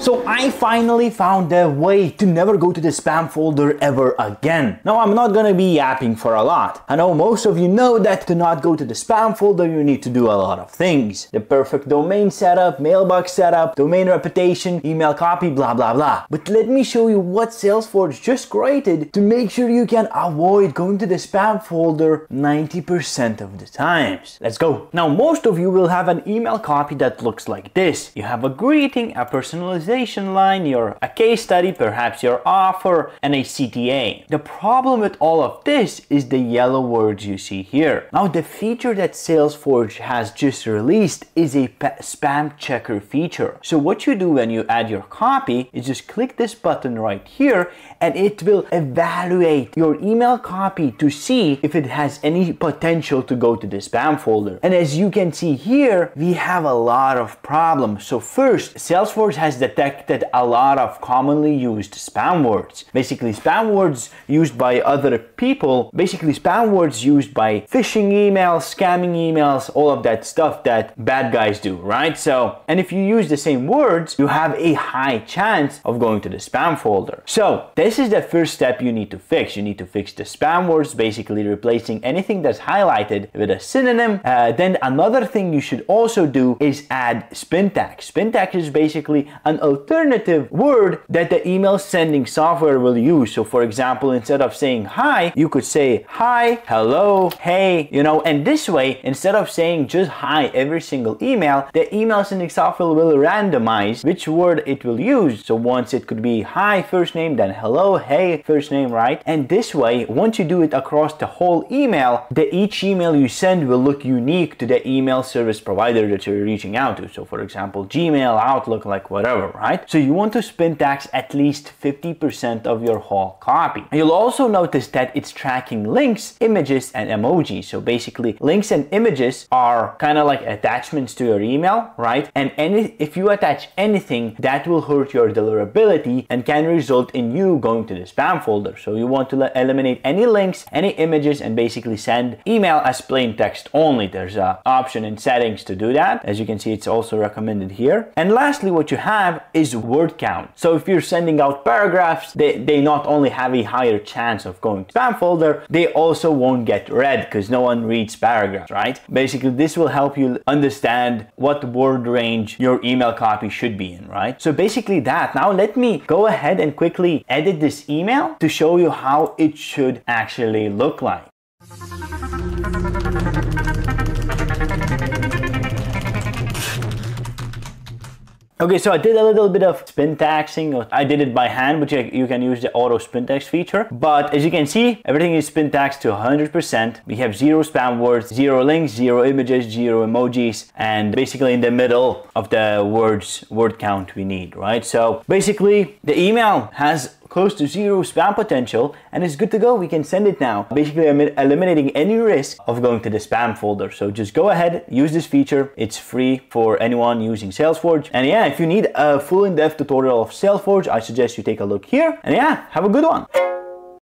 So I finally found a way to never go to the spam folder ever again. Now I'm not gonna be yapping for a lot. I know most of you know that to not go to the spam folder you need to do a lot of things. The perfect domain setup, mailbox setup, domain reputation, email copy, blah blah blah. But let me show you what Salesforge just created to make sure you can avoid going to the spam folder 90% of the times. Let's go. Now most of you will have an email copy that looks like this. You have a greeting, a personalization line, your a case study, perhaps your offer, and a CTA. The problem with all of this is the yellow words you see here. Now the feature that Salesforge has just released is a spam checker feature. So what you do when you add your copy is just click this button right here and it will evaluate your email copy to see if it has any potential to go to the spam folder. And as you can see here, we have a lot of problems. So first, Salesforge has detected a lot of commonly used spam words. Basically, spam words used by other people, basically spam words used by phishing emails, scamming emails, all of that stuff that bad guys do, right? So, and if you use the same words, you have a high chance of going to the spam folder. So, this is the first step you need to fix. You need to fix the spam words, basically replacing anything that's highlighted with a synonym. Uh, then another thing you should also do is add spin tags. Spin tags is basically an alternative word that the email sending software will use. So for example, instead of saying hi, you could say hi, hello, hey, you know, and this way, instead of saying just hi every single email, the email sending software will randomize which word it will use. So once it could be hi first name, then hello hey, first name, right? And this way, once you do it across the whole email, the each email you send will look unique to the email service provider that you're reaching out to. So for example, Gmail, Outlook, like whatever, right? So you want to spin tags at least 50% of your whole copy. You'll also notice that it's tracking links, images, and emojis. So basically, links and images are kind of like attachments to your email, right? And any if you attach anything, that will hurt your deliverability and can result in you going to the spam folder. So you want to eliminate any links, any images, and basically send email as plain text only. There's an option in settings to do that. As you can see, it's also recommended here. And lastly, what you have is word count. So if you're sending out paragraphs, they, they not only have a higher chance of going to spam folder, they also won't get read because no one reads paragraphs, right? Basically, this will help you understand what word range your email copy should be in, right? So basically that. Now let me go ahead and quickly edit edit this email to show you how it should actually look like. Okay, so I did a little bit of spin taxing. I did it by hand, but you, can use the auto spin tax feature. But as you can see, everything is spin tagged to 100%. We have zero spam words, zero links, zero images, zero emojis, and basically in the middle of the words, word count we need, right? So basically the email has close to zero spam potential and it's good to go. We can send it now. Basically eliminating any risk of going to the spam folder. So just go ahead, use this feature. It's free for anyone using Salesforge. And yeah, if you need a full in-depth tutorial of Salesforge, I suggest you take a look here. And yeah, have a good one.